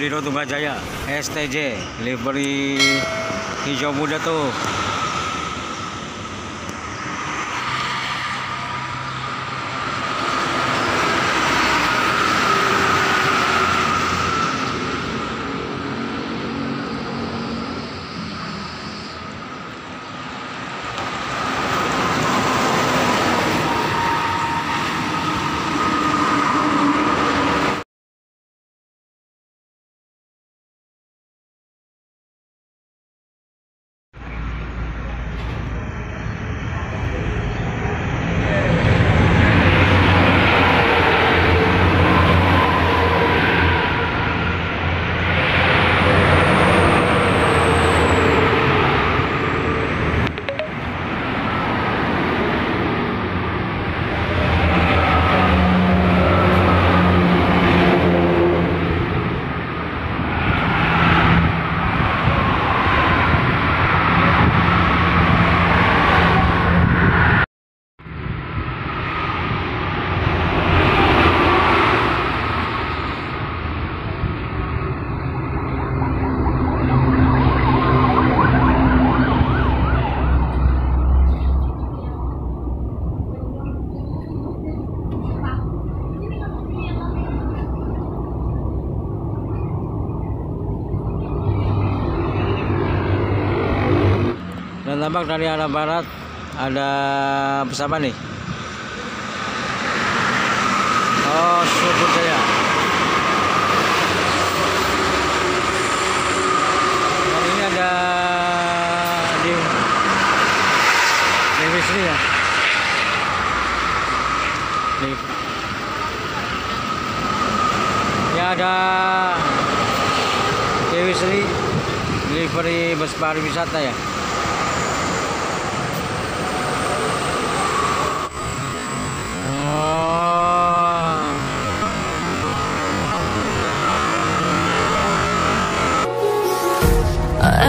Sudiro Tumbajaya STJ livery hijau muda tuh tampak dari arah barat ada pesawat nih. Oh subur saya dan ini ada di di sini ya. Di ya ada Dewi Sri delivery bus pariwisata ya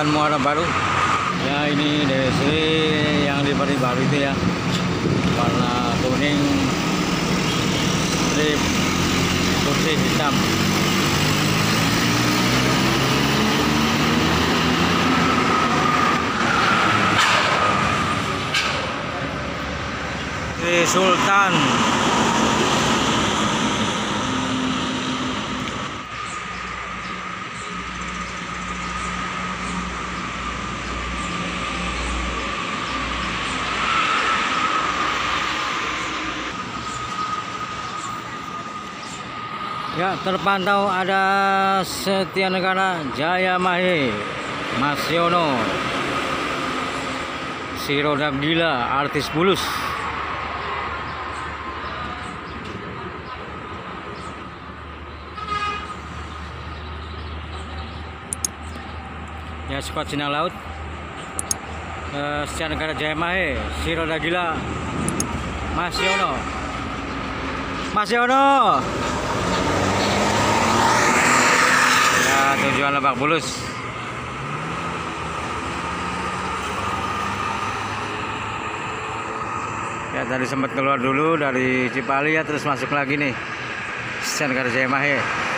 tujuan Muara Baru. Ya ini Desi yang di Pari Baru itu ya. Warna kuning strip kursi hitam. Sri Sultan Ya, terpantau ada Setia Negara Jaya Mahe, Mas Yono, si roda gila, artis bulus. Ya, squad Cina Laut. Eh, Setia Negara Jaya Mahe, si roda gila, Mas Yono. Mas Yono. Ya, tujuan Lebak Bulus. Ya, tadi sempat keluar dulu dari Cipali ya, terus masuk lagi nih. Sen Mahe.